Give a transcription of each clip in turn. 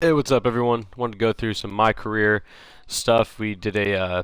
Hey, what's up, everyone? Wanted to go through some my career stuff. We did a uh,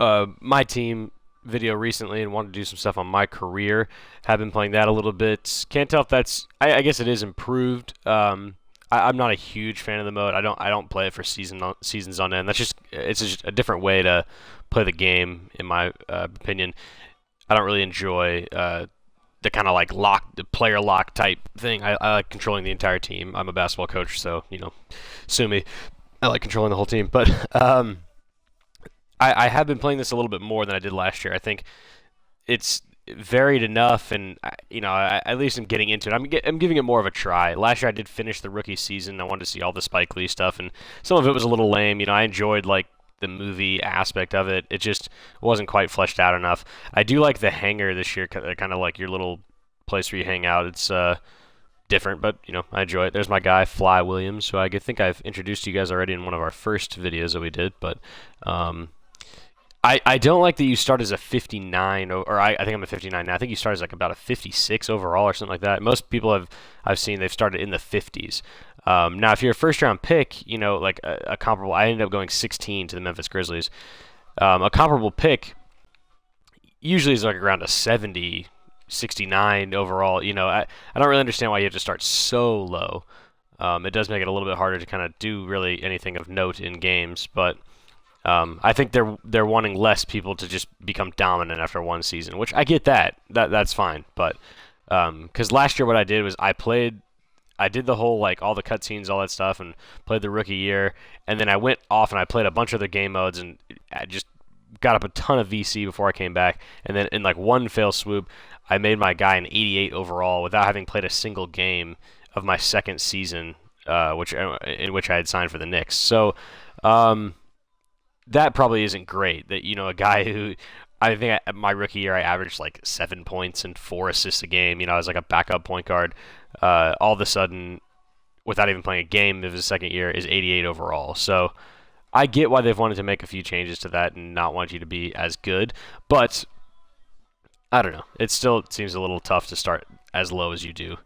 uh, my team video recently and wanted to do some stuff on my career. Have been playing that a little bit. Can't tell if that's. I, I guess it is improved. Um, I, am not a huge fan of the mode. I don't. I don't play it for season on, seasons on end. That's just. It's just a different way to play the game, in my uh, opinion. I don't really enjoy uh, the kind of like lock, the player lock type thing. I, I, like controlling the entire team. I'm a basketball coach, so you know, sue me. I like controlling the whole team, but um, I, I have been playing this a little bit more than I did last year. I think it's varied enough, and you know, I, at least I'm getting into it. I'm, I'm giving it more of a try. Last year I did finish the rookie season. I wanted to see all the Spike Lee stuff, and some of it was a little lame. You know, I enjoyed like the movie aspect of it. It just wasn't quite fleshed out enough. I do like the hangar this year, kind of like your little place where you hang out. It's uh, different, but you know I enjoy it. There's my guy Fly Williams, who I think I've introduced you guys already in one of our first videos that we did. But um, I I don't like that you start as a 59, or, I, I think I'm a 59 now. I think you start as like about a 56 overall or something like that. Most people have I've seen they've started in the 50s. Um, now, if you're a first round pick, you know, like a, a, comparable, I ended up going 16 to the Memphis Grizzlies. Um, a comparable pick usually is like around a 70, 69 overall. You know, I, I don't really understand why you have to start so low. Um, it does make it a little bit harder to kind of do really anything of note in games, but um, I think they're they're wanting less people to just become dominant after one season, which I get that that that's fine, but because um, last year what I did was I played I did the whole like all the cutscenes, all that stuff, and played the rookie year, and then I went off and I played a bunch of the game modes and I just got up a ton of VC before I came back, and then in like one fail swoop, I made my guy an 88 overall without having played a single game of my second season, uh, which uh, in which I had signed for the Knicks. So. Um, that probably isn't great. That you know, a guy who I think I, my rookie year I averaged like seven points and four assists a game. You know, I was like a backup point guard uh, all of a sudden, without even playing a game of his second year, is 88 overall. So I get why they've wanted to make a few changes to that and not want you to be as good, but I don't know. It still seems a little tough to start as low as you do.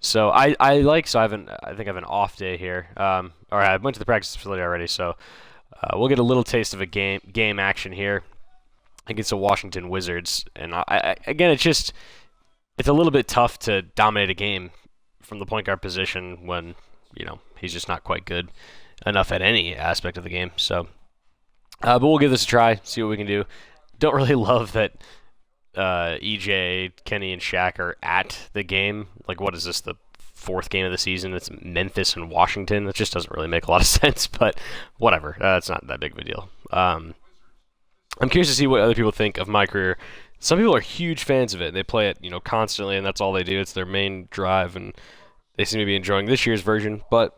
So I, I like so I have an I think I have an off day here. Um, or I went to the practice facility already, so uh, we'll get a little taste of a game game action here against the Washington Wizards. And I, I, again, it's just it's a little bit tough to dominate a game from the point guard position when you know he's just not quite good enough at any aspect of the game. So, uh, but we'll give this a try, see what we can do. Don't really love that uh, EJ, Kenny, and Shaq are at the game. Like, what is this? The fourth game of the season. It's Memphis and Washington. That just doesn't really make a lot of sense. But whatever. Uh, not that big of a deal. Um, I'm curious to see what other people think of my career some people are huge fans of it. They play it, you know, constantly, and that's all they do. It's their main drive, and they seem to be enjoying this year's version. But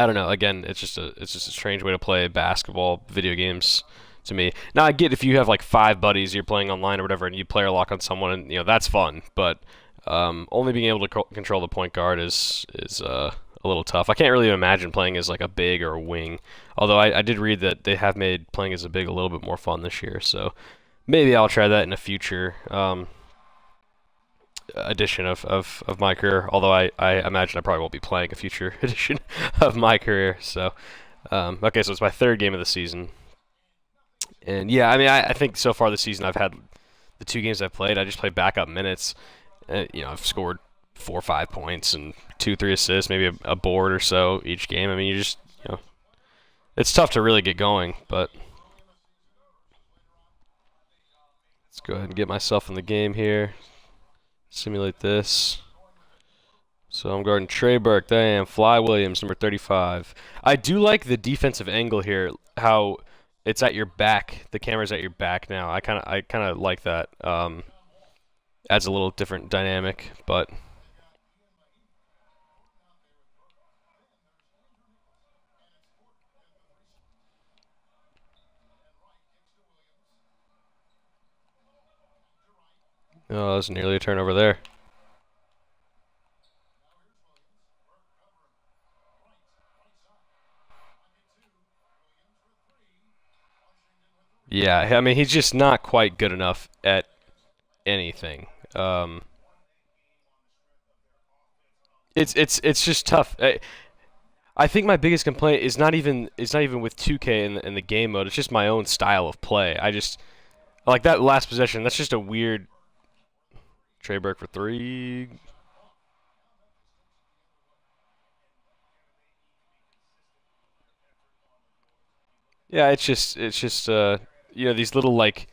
I don't know. Again, it's just a it's just a strange way to play basketball video games to me. Now I get if you have like five buddies you're playing online or whatever, and you player lock on someone, and you know that's fun. But um, only being able to co- control the point guard is is uh, a little tough. I can't really imagine playing as like a big or a wing. Although I, I did read that they have made playing as a big a little bit more fun this year. So maybe I'll try that in a future um, edition of, of, of my career. Although I, I imagine I probably won't be playing a future edition of my career. So, um, okay, so it's my third game of the season. And yeah, I mean, I, I think so far this season I've had the two games I've played, I just played backup minutes. Uh, you know, I've scored four or five points and two, three assists, maybe a, a board or so each game. I mean, you just, you know, it's tough to really get going, but. Let's go ahead and get myself in the game here. Simulate this. So I'm guarding Trey Burke. There I am. Fly Williams, number 35. I do like the defensive angle here. How it's at your back. The camera's at your back now. I kind of I kind of like that. Um, adds a little different dynamic, but. Oh, that's nearly a turnover there. Yeah, I mean, he's just not quite good enough at anything. Um, it's it's it's just tough. I, I think my biggest complaint is not even it's not even with 2K in the, in the game mode. It's just my own style of play. I just like that last possession. That's just a weird. Trey Burke for three. Yeah, it's just it's just uh you know these little like.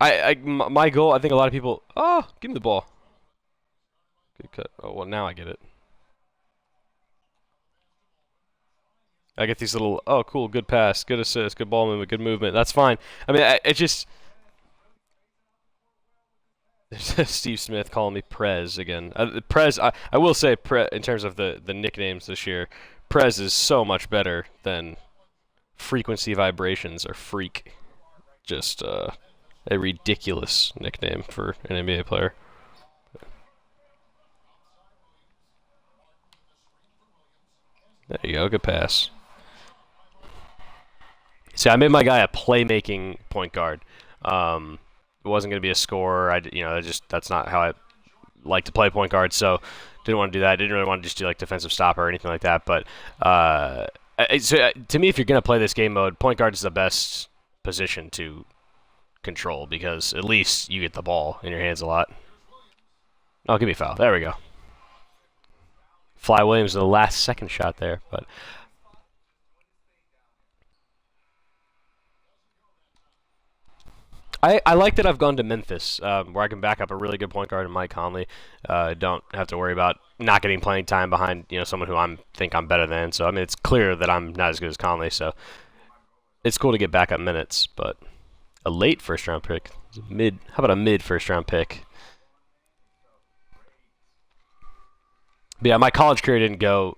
I, I my goal. I think a lot of people. Oh, give me the ball. Good cut. Oh well, now I get it. I get these little, oh, cool, good pass, good assist, good ball movement, good movement. That's fine. I mean, it just. Steve Smith calling me Prez again. Uh, Prez, I, I will say, Pre, in terms of the, the nicknames this year, Prez is so much better than Frequency Vibrations or Freak. Just uh, a ridiculous nickname for an NBA player. There you go, good pass. See, I made my guy a playmaking point guard. Um, it wasn't going to be a scorer. I, you know, just that's not how I like to play point guard. So didn't want to do that. Didn't really want to just do like defensive stopper or anything like that. But uh, so uh, to me, if you're going to play this game mode, point guard is the best position to control because at least you get the ball in your hands a lot. Oh, give me a foul. There we go. Fly Williams, the last second shot there, but I, I like that I've gone to Memphis, um, where I can back up a really good point guard in Mike Conley. Uh, don't have to worry about not getting playing time behind you know someone who I think I'm better than. So I mean, it's clear that I'm not as good as Conley. So it's cool to get backup minutes, but a late first round pick, mid. How about a mid first round pick? But yeah, my college career didn't go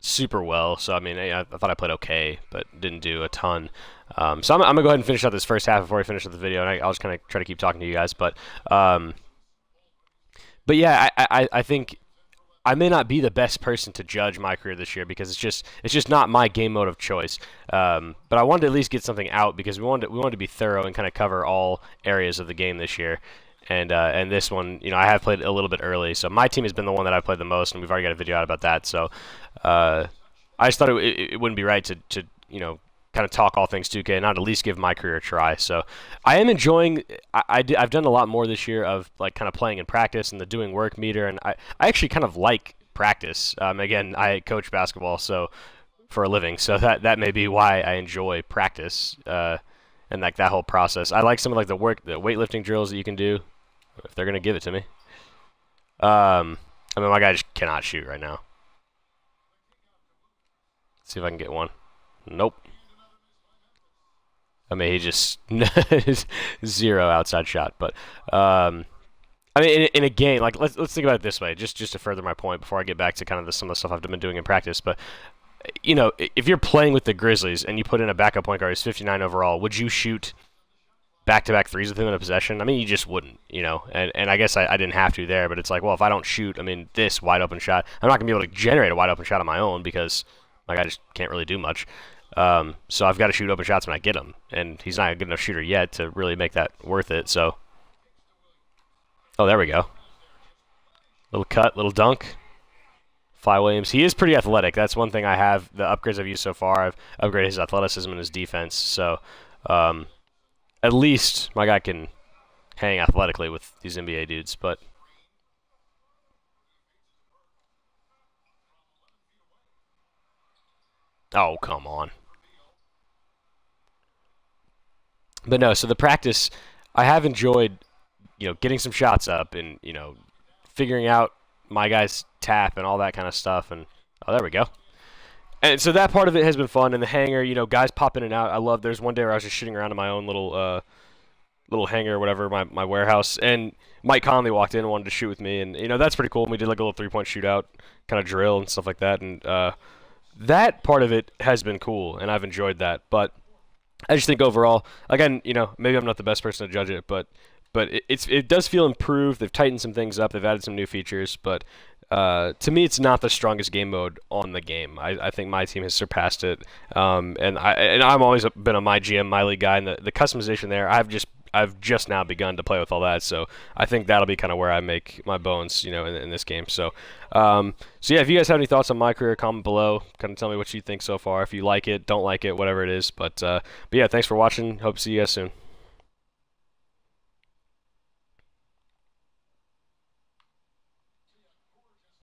super well. So I mean, I, I, thought I played okay, but didn't do a ton. Um, so I'm, I'm, gonna go ahead and finish out this first half before I finish up the video, and I, will just kind of try to keep talking to you guys. But um, but yeah, I, I, I think I may not be the best person to judge my career this year because it's just it's just not my game mode of choice. Um, but I wanted to at least get something out because we wanted to, we wanted to be thorough and kind of cover all areas of the game this year. And uh, and this one, you know, I have played a little bit early, so my team has been the one that I've played the most, and we've already got a video out about that. So uh, I just thought it, it, it, wouldn't be right to, to you know kind of talk all things 2K and not at least give my career a try. So I am enjoying. I, I have done a lot more this year of like kind of playing in practice and the doing work meter, and I I actually kind of like practice. Um, again, I coach basketball so for a living, so that that may be why I enjoy practice. Uh, and like that whole process, I like some of like the work, the weightlifting drills that you can do, if they're gonna give it to me. Um, I mean, my guy just cannot shoot right now. See if I can get one. Nope. I mean, he just zero outside shot. But um, I mean, in, in, a game, like let's let's think about it this way, just just to further my point before I get back to kind of the, some of the stuff I've been doing in practice. But you know, if you're playing with the Grizzlies and you put in a backup point guard who's 59 overall, would you shoot back-to-back threes with him in a possession? I mean, you just wouldn't, you know. And and I guess I, I didn't have to there, but it's like, well, if I don't shoot, I mean, this wide open shot, I'm not gonna be able to generate a wide open shot on my own because like I just can't really do much. Um, so I've got to shoot open shots when I get them, and he's not a good enough shooter yet to really make that worth it. So, oh, there we go. Little cut, little dunk. Fly Williams. He is pretty athletic. That's one thing I have. The upgrades I've used so far, I've upgraded his athleticism and his defense. So, um, at least my guy can hang athletically with these NBA dudes. But Oh, come on. But no, so the practice, I have enjoyed, you know, getting some shots up and, you know, figuring out my guy's tap and all that kind of stuff. And, oh, there we go. And so that part of it has been fun. And the hangar, you know, guys pop in and out. I love, there's one day where I was just shooting around in my own little, uh, little hangar or whatever, my, my warehouse. And Mike Conley walked in and wanted to shoot with me. And, you know, that's pretty cool. We did like a little three point shootout kind of drill and stuff like that. And, uh, that part of it has been cool, and I've enjoyed that. But I just think overall, again, you know, maybe I'm not the best person to judge it, but but it, it's it does feel improved. They've tightened some things up. They've added some new features, but uh, to me, it's not the strongest game mode on the game. I, I think my team has surpassed it, um, and I and I'm always been a my GM my league guy, and the, the customization there, I've just I've just now begun to play with all that. So I think that'll be kind of where I make my bones, you know, in, in this game. So, um, so yeah, if you guys have any thoughts on my career, comment below. Kind of tell me what you think so far. If you like it, don't like it, whatever it is. But, uh, but yeah, thanks for watching. Hope to see you guys soon.